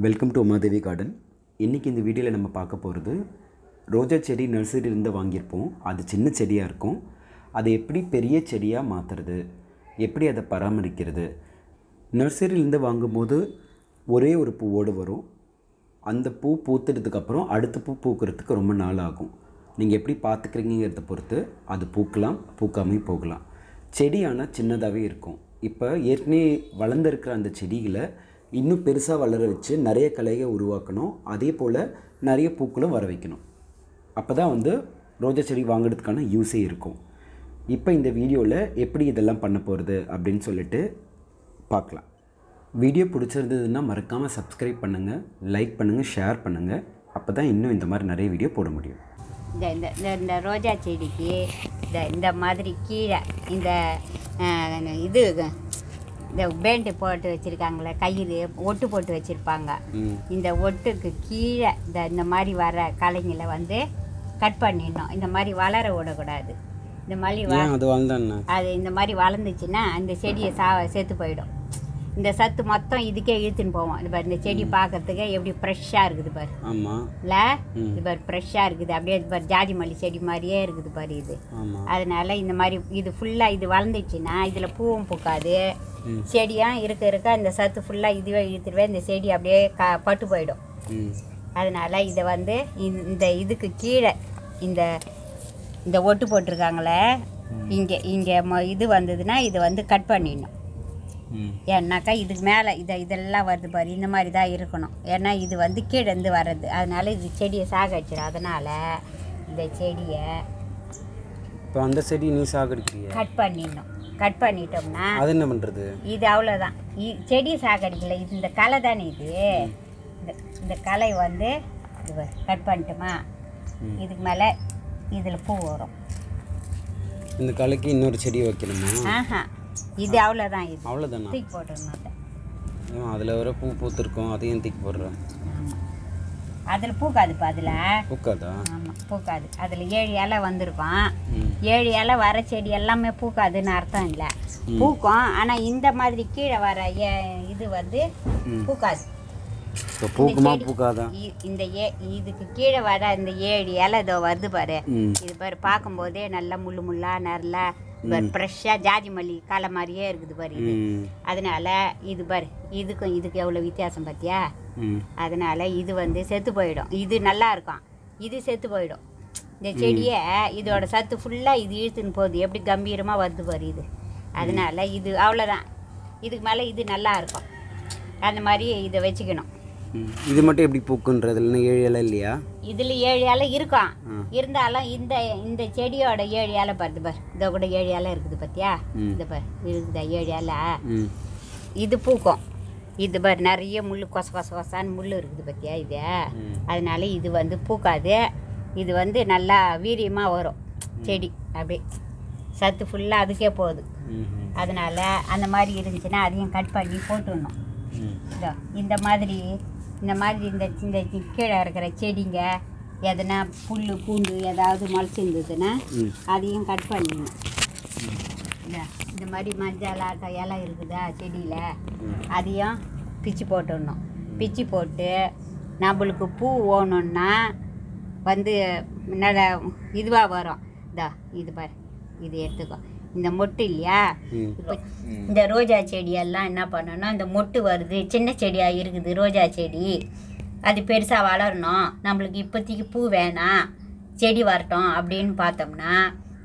Welcome to Umadevi garden இன்றைக்கி இந்த வீடியோவில் நம்ம பார்க்க போகிறது ரோஜா செடி நர்சரியிலேருந்து வாங்கியிருப்போம். அது சின்ன செடியாக இருக்கும். அதை எப்படி பெரிய செடியாக மாற்றுறது எப்படி அதை பராமரிக்கிறது? நர்சரியிலேருந்து வாங்கும்போது ஒரே ஒரு பூவோடு வரும். அந்த பூ பூத்துட்டதுக்கப்புறம் அடுத்த பூ பூக்கிறதுக்கு ரொம்ப நாள் ஆகும். நீங்கள் எப்படி பார்த்துக்கிறீங்கிறத பொறுத்து அது பூக்கலாம் பூக்காமே போகலாம். செடி ஆனால் சின்னதாகவே இருக்கும். இப்போ ஏற்கனவே வளர்ந்துருக்கிற அந்த செடிகளை இன்னும் பெருசாக வளர வச்சு நிறைய கலையை உருவாக்கணும். அதே போல் நிறைய பூக்களும் வர வைக்கணும். அப்போ தான் வந்து ரோஜா செடி வாங்குறதுக்கான யூஸே இருக்கும். இப்போ இந்த வீடியோவில் எப்படி இதெல்லாம் பண்ண போகிறது அப்படின்னு சொல்லிட்டு பார்க்கலாம். வீடியோ பிடிச்சிருந்ததுன்னா மறக்காமல் சப்ஸ்கிரைப் பண்ணுங்கள் லைக் பண்ணுங்கள் ஷேர் பண்ணுங்கள் அப்போ தான் இன்னும் இந்த மாதிரி நிறைய வீடியோ போட முடியும். இந்த இந்த இந்த ரோஜா செடிக்கு இந்த இந்த மாதிரி கீழே இந்த இது இந்த பேண்டு போட்டு வச்சுருக்காங்களே கயிறு ஒட்டு போட்டு வச்சுருப்பாங்க. இந்த ஒட்டுக்கு கீழே இந்த இந்த மாதிரி வர கலைஞரை வந்து கட் பண்ணிடணும். இந்த மாதிரி வளர விடக்கூடாது. இந்த மாதிரி அது இந்த மாதிரி வளர்ந்துச்சுன்னா அந்த செடியை சா செத்து போயிடும். இந்த சத்து மொத்தம் இதுக்கே இழுத்துன்னு போவோம். இது பாரு இந்த செடி பார்க்கறதுக்கு எப்படி ஃப்ரெஷ்ஷாக இருக்குது பாரு. இல்லை இது பாரு ஃப்ரெஷ்ஷாக இருக்குது. அப்படியே இது பாரு ஜாதி மல்லி செடி மாதிரியே இருக்குது பாரு இது. அதனால இந்த மாதிரி இது ஃபுல்லாக இது வளர்ந்துச்சுன்னா இதில் பூவும் பூக்காது. செடியாக இருக்க இருக்க இந்த சத்து ஃபுல்லாக இதுவே இழுத்துருவே இந்த செடி அப்படியே க பட்டு போயிடும். அதனால இதை வந்து இந்த- இதுக்கு கீழே இந்த இந்த ஒட்டு போட்டிருக்காங்களே இங்கே இங்கே இது வந்ததுன்னா இது வந்து கட் பண்ணிடணும். ஏன்னாக்கா இதுக்கு மேலே இதை இதெல்லாம் வருது பாரு இந்த மாதிரி தான் இருக்கணும். ஏன்னா இது வந்து கீழேருந்து வர்றது. அதனால இது செடியை சாகடிச்சிடும். அதனால் இந்த செடியை இப்போ அந்த செடி நீ சாகடிக்கிறியா? கட் பண்ணிடணும். கட் பண்ணிட்டோம்னா அது என்ன பண்ணுறது இது அவ்வளோதான் செடி சாகடிக்கல. இது இந்த களை தானே இது? இந்த இந்த களை வந்து இது கட் பண்ணிட்டோமா. இதுக்கு மேலே இதில் பூ வரும். இந்த கலைக்கு இன்னொரு செடி வைக்கணுமா? ஆஹா. இது அவ்வளோதான் இது. அவ்வளோதானா தூக்கி ஏன் அதில் வர பூ பூத்துருக்கோம். அதையும் தூக்கி போடுறேன் அதில் பூக்காதுப்பா அதில். பூக்காதா? ஆமாம் பூக்காது. அதில் ஏழு இலை வந்திருக்கும். ஏழு இலை வர செடி எல்லாமே பூக்காதுன்னு அர்த்தம் இல்லை. பூக்கும் ஆனால் இந்த மாதிரி கீழே வர ஏ- இது வந்து. பூக்காது. பூக்குமா பூக்காதா? இந்த ஏ இதுக்கு கீழே வர இந்த ஏழு இலை இதோ வருது பாரு. இது பாரு பார்க்கும்போதே நல்லா முள்ளு முள்ளா நல்லா ஃப்ரெஷ்ஷாக ஜாதி மல்லி காலை மாதிரியே இருக்குது பாரு இது. அதனால இது பாரு இதுக்கும் இதுக்கு எவ்வளோ வித்தியாசம் பார்த்தியா அதனால இது வந்து செத்து போயிடும். இது நல்லா இருக்கும். இது செத்து போயிடும். இந்த செடியை இதோட சத்து ஃபுல்லாக இது இழுத்துன்னு போகுது. எப்படி கம்பீரமாக வருது பாரு இது. அதனால இது அவ்வளோதான் இதுக்கு மேலே இது நல்லா இருக்கும். அந்த மாதிரி இதை வச்சுக்கணும். இது மட்டும் எப்படி பூக்குன்றது இல்லைன்னா ஏழு இலை இல்லையா? இதில் ஏழு இலை இருக்கும். இருந்தாலும் இந்த இந்த செடியோட ஏழு இலை பாருது பாரு. இதோ கூட ஏழு இலை இருக்குது பார்த்தியா. இந்த பாரு இருக்குதா ஏழு இலை. இது பூக்கும். இது பாரு நிறைய முள் கொச கொச கொசான்னு முள் இருக்குது பார்த்தியா இது. அதனால இது வந்து பூக்காது. இது வந்து நல்லா வீரியமாக வரும் செடி. அப்படி சத்து ஃபுல்லாக அதுக்கே போகுது. அதனால அந்த மாதிரி இருந்துச்சுன்னா அதையும் கட் பண்ணி போட்டுடணும். இந்த மாதிரி இந்த மாதிரி இந்த இந்த கீழே இருக்கிற செடிங்க எதனா புல் பூண்டு ஏதாவது முளைச்சிருந்ததுன்னா அதையும் கட் பண்ணிடணும் இந்த மாதிரி மஞ்சள் ஆட்ட இலை இருக்குதா செடியில் அதையும் பிச்சு போட்டுடணும். பிச்சு போட்டு நம்மளுக்கு பூ ஓணுன்னா வந்து நல்ல இதுவாக வரும். இதா இது பாரு இது எடுத்துக்கோ. இந்த மொட்டு இல்லையா? இப்போ இந்த ரோஜா செடியெல்லாம் என்ன பண்ணணும்னா இந்த மொட்டு வருது சின்ன செடியாக இருக்குது ரோஜா செடி. அது பெருசாக வளரணும். நம்மளுக்கு இப்போதைக்கு பூ வேணாம் செடி வரட்டும் அப்படின்னு பார்த்தோம்னா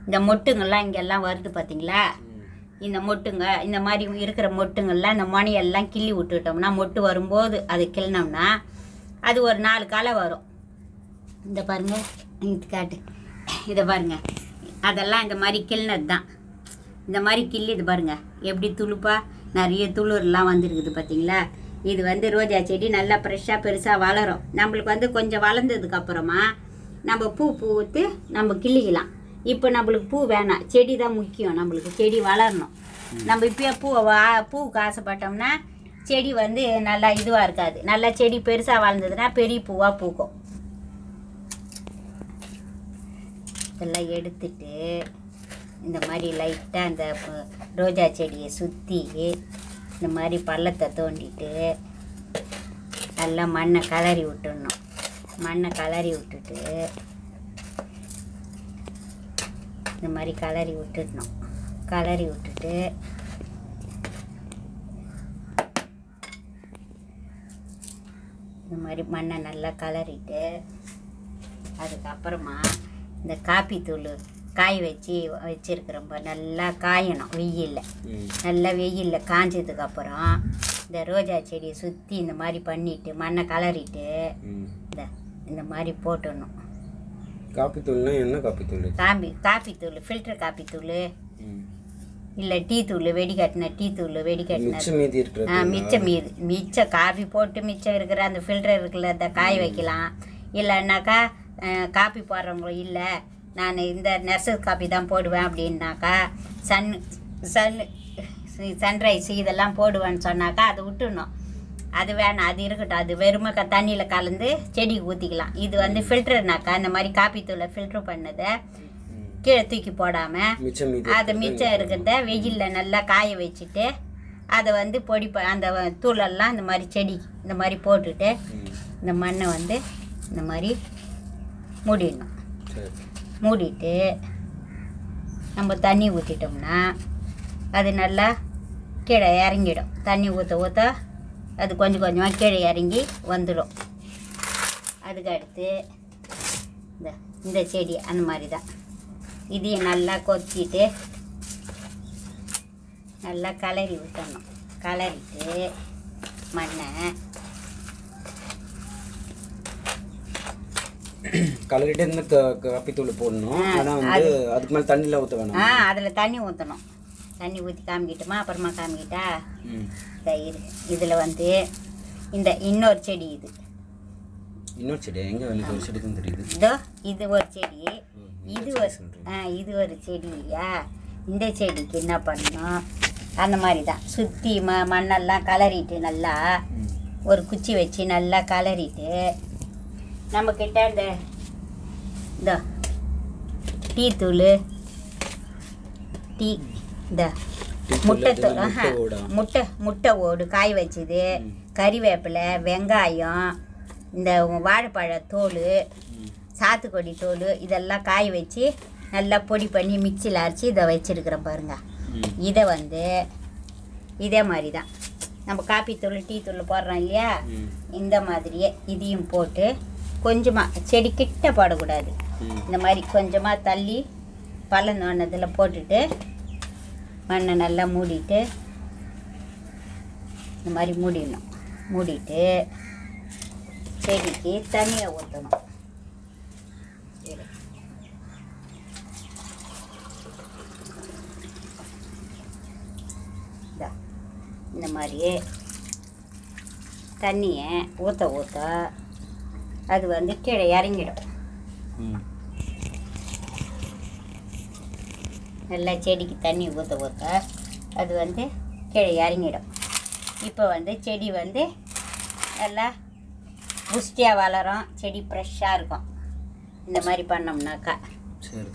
இந்த மொட்டுங்கள்லாம் இங்கெல்லாம் வருது பார்த்தீங்களா? இந்த மொட்டுங்க இந்த மாதிரி இருக்கிற மொட்டுங்கள்லாம் இந்த மணியெல்லாம் கிள்ளி விட்டுட்டோம்னா மொட்டு வரும்போது அது கிள்ளினோம்னா அது ஒரு நாலு களை வரும். இந்த பாருங்க இது காட்டு. இதை பாருங்க. அதெல்லாம் இந்த மாதிரி கிள்னது தான் இந்த மாதிரி கிள்ளிது பாருங்கள் பாருங்க. எப்படி துளுப்பா? நிறைய துளுர்லாம் வந்துருக்குது பார்த்தீங்களா இது வந்து ரோஜா செடி நல்லா ஃப்ரெஷ்ஷாக பெருசாக வளரும். நம்மளுக்கு வந்து கொஞ்சம் வளர்ந்ததுக்கப்புறமா நம்ம பூ பூத்து நம்ம கிள்ளிக்கலாம். இப்போ நம்மளுக்கு பூ வேணாம். செடி தான் முக்கியம். நம்மளுக்கு செடி வளரணும். நம்ம இப்பயே பூ வா- பூவுக்கு ஆசைப்பட்டோம்னா செடி வந்து நல்லா இதுவாக இருக்காது. நல்லா செடி பெருசாக வளர்ந்ததுன்னா பெரிய பூவாக பூக்கும். இதெல்லாம் எடுத்துட்டு இந்த மாதிரி லைட்டாக அந்த ரோஜா செடியை சுற்றி இந்த மாதிரி பள்ளத்தை தோண்டிட்டு நல்லா மண்ணை கலரி விட்டுடணும். மண்ணை கலரி விட்டுட்டு இந்த மாதிரி கலரி விட்டுடணும். கலரி விட்டுட்டு இந்த மாதிரி மண்ணை நல்லா கலரிட்டு அதுக்கப்புறமா இந்த காப்பி தூள் காய வச்சு வச்சுருக்கிறோம்ப நல்லா காயணும் வெயிலில். நல்லா வெயிலில் காஞ்சதுக்கப்புறம் இந்த ரோஜா செடியை சுற்றி இந்த மாதிரி பண்ணிட்டு மண்ணை கலரிட்டு இந்த இந்த மாதிரி போட்டுடணும் காப்பி தூள்னா என்ன காப்பி தூள் காம்பி காப்பி தூள் ஃபில்டர் காப்பி தூள் இல்லை டீ தூள் வெடிகட்டின டீ தூள் வெடிகட்டின மிச்சம் மீதி ஆ மிச்சம் மீது மிச்சம் காஃபி போட்டு மிச்சம் இருக்கிற அந்த ஃபில்டர் இருக்குல்ல அந்த காய வைக்கலாம். இல்லைன்னாக்கா காப்பி போடுறவங்க இல்லை. நான் இந்த நெசல் காப்பி தான் போடுவேன் அப்படின்னாக்கா சன் சன் சன்ரைஸ் இதெல்லாம் போடுவேன்னு சொன்னாக்கா அதை விட்டுடணும். அது வேணாம் அது இருக்கட்டும். அது வெறுமை க தண்ணியில் கலந்து செடிக்கு ஊற்றிக்கலாம் இது வந்து ஃபில்டர்னாக்கா இந்த மாதிரி காப்பி தூளை ஃபில்டர் பண்ணதை கீழே தூக்கி போடாமல் அது மிச்சம் இருக்கிறத வெயிலில் நல்லா காய வச்சுட்டு அதை வந்து பொடி அந்த தூளெல்லாம் இந்த மாதிரி செடி இந்த மாதிரி போட்டுட்டு இந்த மண்ணை வந்து இந்த மாதிரி மூடிடணும். சரி. மூடிட்டு நம்ம தண்ணி ஊற்றிட்டோம்னா அது நல்லா கீழே இறங்கிடும். தண்ணி ஊற்ற ஊற்ற அது கொஞ்சம் கொஞ்சமாக கீழே இறங்கி வந்துடும். அதுக்கு அடுத்து இந்த இந்த செடி அந்த மாதிரி தான் இதையும் நல்லா கொத்திட்டு நல்லா கலரி விட்டணும். கலரிட்டு மண்ணை கலரிட்டு இந்த க- காப்பி தூள் போடணும். ஆ, ஆனால் வந்து அதுக்கு மேலே தண்ணியில் ஊற்ற ஆ வேணாம் அதில் தண்ணி ஊற்றணும் தண்ணி ஊற்றி காமிக்கிட்டுமா? அப்புறமா காமிக்கிட்டா? இரு இதில் வந்து இந்த இன்னொரு செடி இது. இன்னொரு செடி? எங்கே எனக்கு ஒரு செடி தான் தெரியுது. இதோ இது ஒரு செடி. இது ஒரு. ஆ இது ஒரு செடி இல்லையா இந்த செடிக்கு என்ன பண்ணணும்? அந்த மாதிரி தான் சுற்றி ம மண்ணெல்லாம் கலரிட்டு நல்லா ஒரு குச்சி வச்சு நல்லா கலரிட்டு நம்மக்கிட்ட இந்த இந்த டீ தூள் டீ இந்த டீ தூள் முட்டை முட்டை ஓடா? காய் வச்சது. கறிவேப்பிலை வெங்காயம் இந்த வாழைப்பழ தோல் சாத்துக்கொடி தோல் இதெல்லாம் காய வச்சு நல்லா பொடி பண்ணி மிக்சியில் அரைச்சி இதை வச்சுருக்கிறேன் பாருங்க. ம். இதை வந்து இதே மாதிரி தான். நம்ம காப்பி தூள் டீ தூள் போடுறோம் இல்லையா? இந்த மாதிரியே இதையும் போட்டு கொஞ்சமாக செடி கிட்ட போடக்கூடாது. இந்த மாதிரி கொஞ்சமாக தள்ளி பள்ளம் தோணத்தில் போட்டுட்டு மண்ணை நல்லா மூடிட்டு இந்த மாதிரி மூடிடணும். மூடிட்டு செடிக்கு தண்ணியை ஊற்றணும் இந்த மாதிரியே தண்ணியை ஊற்ற ஊற்ற அது வந்து கீழே இறங்கிடும். நல்லா செடிக்கு தண்ணி ஊற்ற ஊற்ற அது வந்து கீழே இறங்கிடும். இப்போ வந்து செடி வந்து நல்லா புஷ்டியாக வளரும். செடி ஃப்ரெஷ்ஷாக இருக்கும். இந்த மாதிரி பண்ணோம்னாக்கா. சரி.